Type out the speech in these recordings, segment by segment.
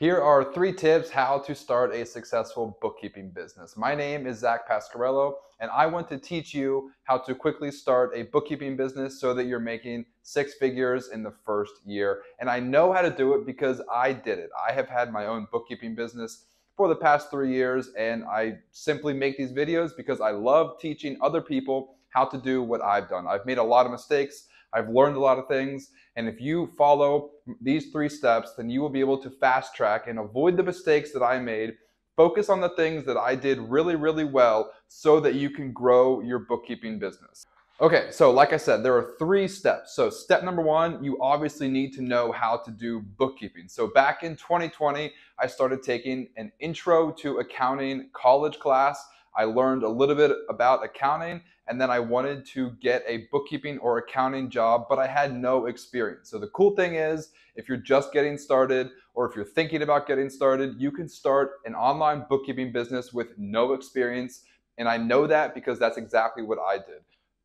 Here are three tips how to start a successful bookkeeping business. My name is Zach Pascarello, and I want to teach you how to quickly start a bookkeeping business so that you're making six figures in the first year. And I know how to do it because I did it. I have had my own bookkeeping business for the past three years, and I simply make these videos because I love teaching other people how to do what I've done. I've made a lot of mistakes. I've learned a lot of things. And if you follow these three steps, then you will be able to fast track and avoid the mistakes that I made. Focus on the things that I did really, really well so that you can grow your bookkeeping business. Okay, so like I said, there are three steps. So, step number one, you obviously need to know how to do bookkeeping. So, back in 2020, I started taking an intro to accounting college class. I learned a little bit about accounting and then I wanted to get a bookkeeping or accounting job, but I had no experience. So the cool thing is, if you're just getting started or if you're thinking about getting started, you can start an online bookkeeping business with no experience. And I know that because that's exactly what I did.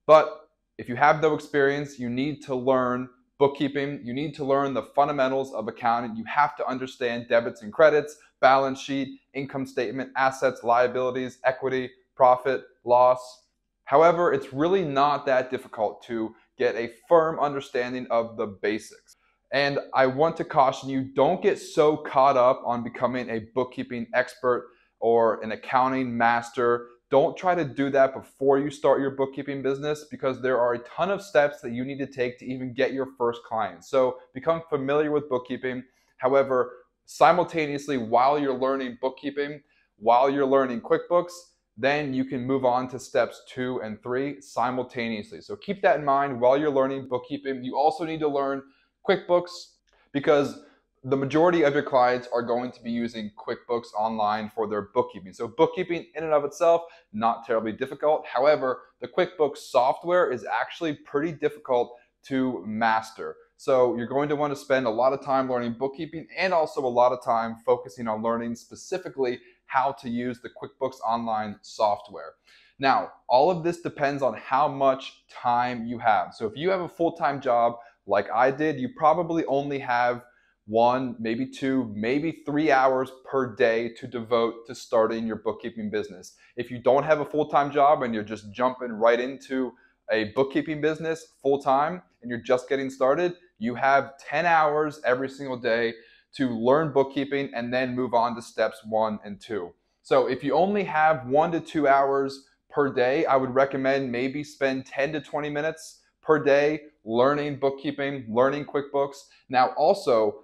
But if you have no experience, you need to learn bookkeeping. You need to learn the fundamentals of accounting. You have to understand debits and credits, balance sheet, income statement, assets, liabilities, equity, profit, loss, However, it's really not that difficult to get a firm understanding of the basics. And I want to caution you don't get so caught up on becoming a bookkeeping expert or an accounting master. Don't try to do that before you start your bookkeeping business because there are a ton of steps that you need to take to even get your first client. So become familiar with bookkeeping. However, simultaneously, while you're learning bookkeeping, while you're learning QuickBooks, then you can move on to steps two and three simultaneously. So keep that in mind while you're learning bookkeeping. You also need to learn QuickBooks because the majority of your clients are going to be using QuickBooks Online for their bookkeeping. So bookkeeping in and of itself, not terribly difficult. However, the QuickBooks software is actually pretty difficult to master. So you're going to want to spend a lot of time learning bookkeeping and also a lot of time focusing on learning specifically how to use the QuickBooks Online software. Now, all of this depends on how much time you have. So if you have a full-time job like I did, you probably only have one, maybe two, maybe three hours per day to devote to starting your bookkeeping business. If you don't have a full-time job and you're just jumping right into a bookkeeping business full-time and you're just getting started, you have 10 hours every single day to learn bookkeeping and then move on to steps one and two. So if you only have one to two hours per day, I would recommend maybe spend 10 to 20 minutes per day learning bookkeeping, learning QuickBooks. Now, also,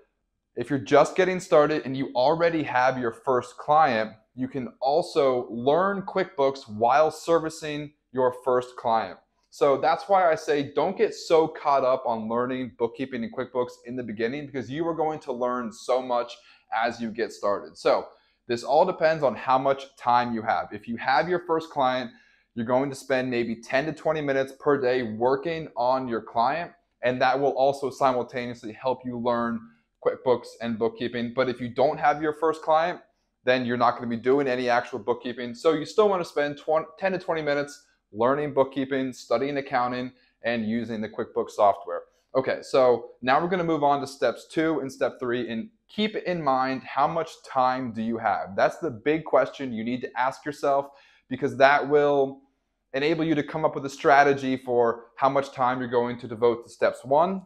if you're just getting started and you already have your first client, you can also learn QuickBooks while servicing your first client. So that's why I say don't get so caught up on learning bookkeeping and QuickBooks in the beginning because you are going to learn so much as you get started. So this all depends on how much time you have. If you have your first client, you're going to spend maybe 10 to 20 minutes per day working on your client, and that will also simultaneously help you learn QuickBooks and bookkeeping. But if you don't have your first client, then you're not going to be doing any actual bookkeeping. So you still want to spend 20, 10 to 20 minutes learning bookkeeping, studying accounting, and using the QuickBooks software. Okay, so now we're going to move on to steps two and step three. And keep in mind how much time do you have? That's the big question you need to ask yourself because that will enable you to come up with a strategy for how much time you're going to devote to steps one,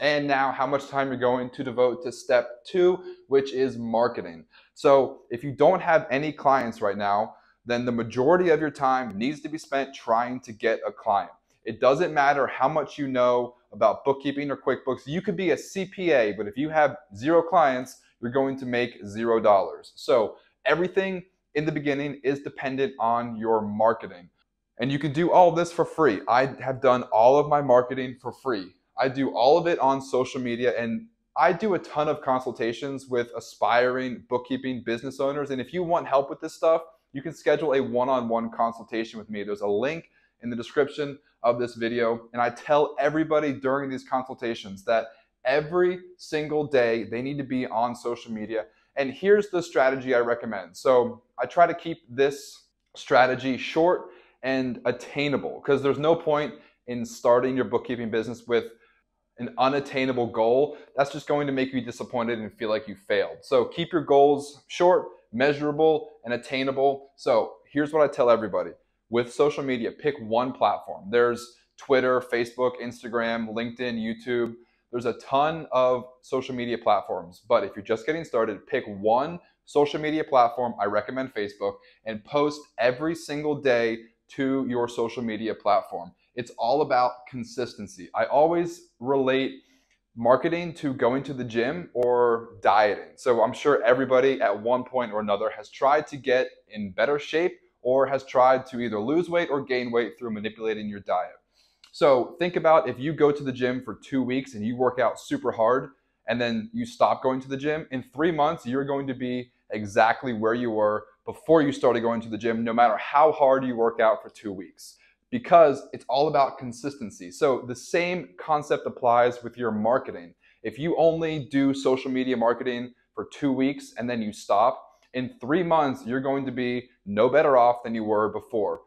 and now how much time you're going to devote to step two, which is marketing. So if you don't have any clients right now, then the majority of your time needs to be spent trying to get a client. It doesn't matter how much you know about bookkeeping or QuickBooks. You could be a CPA, but if you have zero clients, you're going to make zero dollars. So everything in the beginning is dependent on your marketing. And you can do all this for free. I have done all of my marketing for free. I do all of it on social media and I do a ton of consultations with aspiring bookkeeping business owners. And if you want help with this stuff, you can schedule a one-on-one consultation with me. There's a link in the description of this video. And I tell everybody during these consultations that every single day they need to be on social media. And here's the strategy I recommend. So I try to keep this strategy short and attainable because there's no point in starting your bookkeeping business with an unattainable goal, that's just going to make you disappointed and feel like you failed. So keep your goals short, measurable, and attainable. So here's what I tell everybody with social media, pick one platform. There's Twitter, Facebook, Instagram, LinkedIn, YouTube. There's a ton of social media platforms, but if you're just getting started, pick one social media platform. I recommend Facebook and post every single day to your social media platform. It's all about consistency. I always relate marketing to going to the gym or dieting. So I'm sure everybody at one point or another has tried to get in better shape or has tried to either lose weight or gain weight through manipulating your diet. So think about if you go to the gym for two weeks and you work out super hard and then you stop going to the gym, in three months, you're going to be exactly where you were before you started going to the gym, no matter how hard you work out for two weeks, because it's all about consistency. So the same concept applies with your marketing. If you only do social media marketing for two weeks and then you stop, in three months, you're going to be no better off than you were before.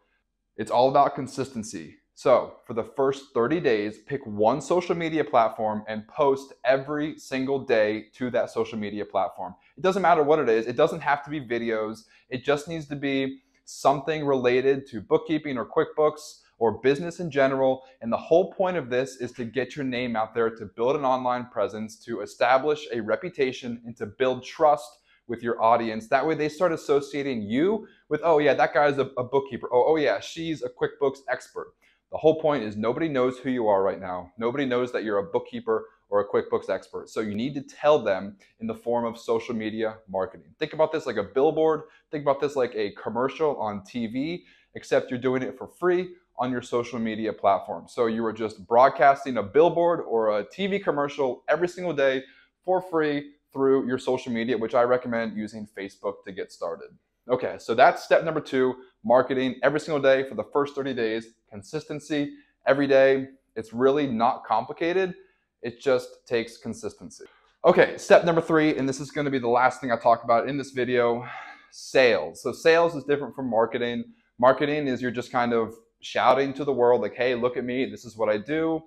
It's all about consistency. So, for the first 30 days, pick one social media platform and post every single day to that social media platform. It doesn't matter what it is, it doesn't have to be videos, it just needs to be something related to bookkeeping or QuickBooks or business in general. And the whole point of this is to get your name out there, to build an online presence, to establish a reputation, and to build trust with your audience. That way they start associating you with, oh yeah, that guy's a, a bookkeeper. Oh, oh yeah, she's a QuickBooks expert. The whole point is nobody knows who you are right now. Nobody knows that you're a bookkeeper or a QuickBooks expert. So you need to tell them in the form of social media marketing. Think about this like a billboard. Think about this like a commercial on TV, except you're doing it for free on your social media platform. So you are just broadcasting a billboard or a TV commercial every single day for free through your social media, which I recommend using Facebook to get started. Okay, so that's step number two marketing every single day for the first 30 days, consistency every day. It's really not complicated, it just takes consistency. Okay, step number three, and this is gonna be the last thing I talk about in this video sales. So, sales is different from marketing. Marketing is you're just kind of shouting to the world, like, hey, look at me, this is what I do.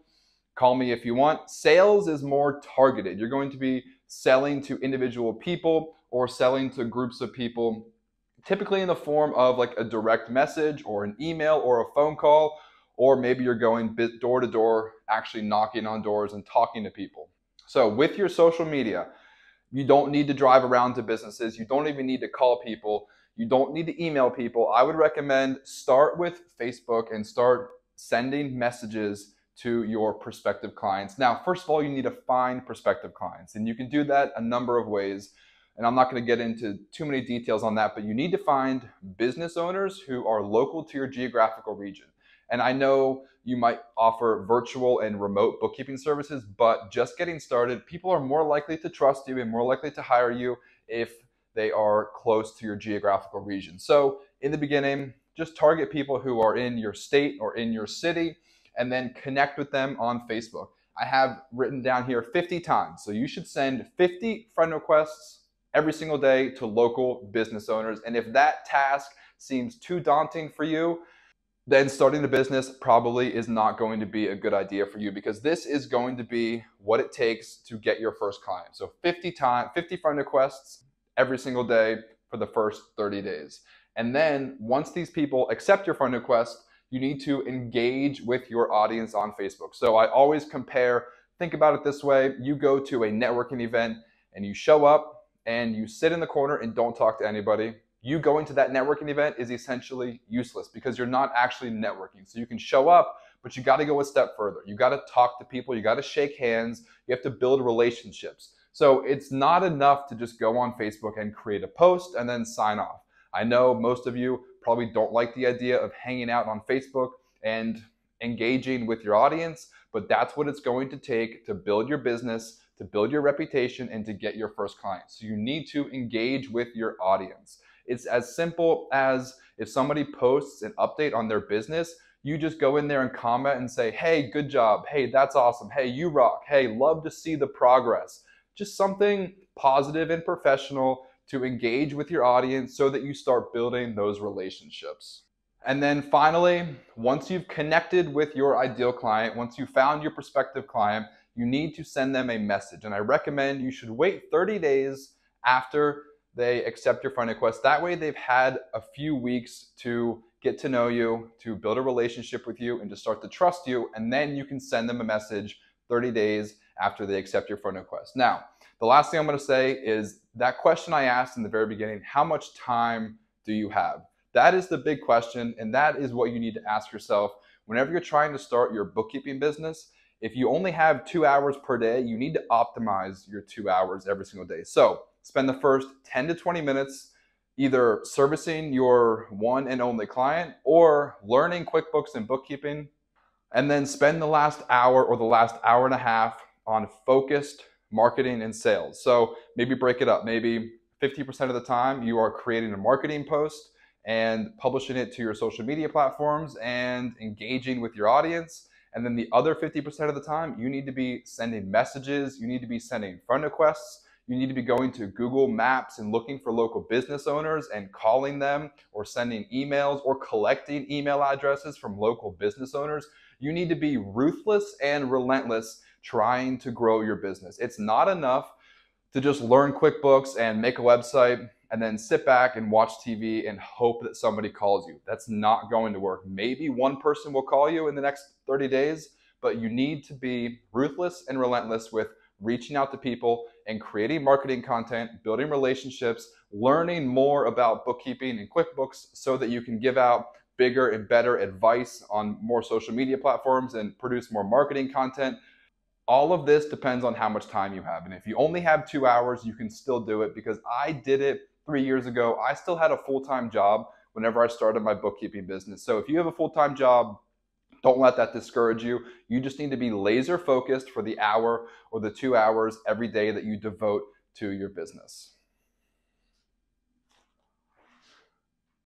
Call me if you want. Sales is more targeted. You're going to be selling to individual people or selling to groups of people, typically in the form of like a direct message or an email or a phone call, or maybe you're going door to door, actually knocking on doors and talking to people. So, with your social media, you don't need to drive around to businesses. You don't even need to call people. You don't need to email people. I would recommend start with Facebook and start sending messages to your prospective clients. Now, first of all, you need to find prospective clients, and you can do that a number of ways. And I'm not going to get into too many details on that, but you need to find business owners who are local to your geographical region. And I know you might offer virtual and remote bookkeeping services, but just getting started, people are more likely to trust you and more likely to hire you if they are close to your geographical region. So, in the beginning, just target people who are in your state or in your city and then connect with them on Facebook. I have written down here 50 times. So you should send 50 friend requests every single day to local business owners. And if that task seems too daunting for you, then starting a business probably is not going to be a good idea for you because this is going to be what it takes to get your first client. So 50 time 50 friend requests every single day for the first 30 days. And then once these people accept your friend request, you need to engage with your audience on Facebook. So I always compare, think about it this way you go to a networking event and you show up and you sit in the corner and don't talk to anybody. You going to that networking event is essentially useless because you're not actually networking. So you can show up, but you got to go a step further. You got to talk to people, you got to shake hands, you have to build relationships. So it's not enough to just go on Facebook and create a post and then sign off. I know most of you probably don't like the idea of hanging out on Facebook and engaging with your audience, but that's what it's going to take to build your business, to build your reputation, and to get your first client. So you need to engage with your audience. It's as simple as if somebody posts an update on their business, you just go in there and comment and say, hey, good job. Hey, that's awesome. Hey, you rock. Hey, love to see the progress. Just something positive and professional to engage with your audience so that you start building those relationships. And then finally, once you've connected with your ideal client, once you found your prospective client, you need to send them a message. And I recommend you should wait 30 days after they accept your friend request. That way, they've had a few weeks to get to know you, to build a relationship with you, and to start to trust you. And then you can send them a message 30 days after they accept your friend request. Now, the last thing I'm going to say is that question I asked in the very beginning how much time do you have? That is the big question, and that is what you need to ask yourself whenever you're trying to start your bookkeeping business. If you only have two hours per day, you need to optimize your two hours every single day. So spend the first 10 to 20 minutes either servicing your one and only client or learning QuickBooks and bookkeeping, and then spend the last hour or the last hour and a half on focused marketing and sales. So maybe break it up. Maybe 50% of the time you are creating a marketing post and publishing it to your social media platforms and engaging with your audience. And then the other 50% of the time, you need to be sending messages, you need to be sending friend requests, you need to be going to Google Maps and looking for local business owners and calling them or sending emails or collecting email addresses from local business owners. You need to be ruthless and relentless trying to grow your business. It's not enough to just learn QuickBooks and make a website and then sit back and watch TV and hope that somebody calls you. That's not going to work. Maybe one person will call you in the next 30 days, but you need to be ruthless and relentless with reaching out to people and creating marketing content, building relationships, learning more about bookkeeping and QuickBooks so that you can give out bigger and better advice on more social media platforms and produce more marketing content. All of this depends on how much time you have. And if you only have two hours, you can still do it because I did it three years ago. I still had a full time job whenever I started my bookkeeping business. So if you have a full time job, don't let that discourage you. You just need to be laser focused for the hour or the two hours every day that you devote to your business.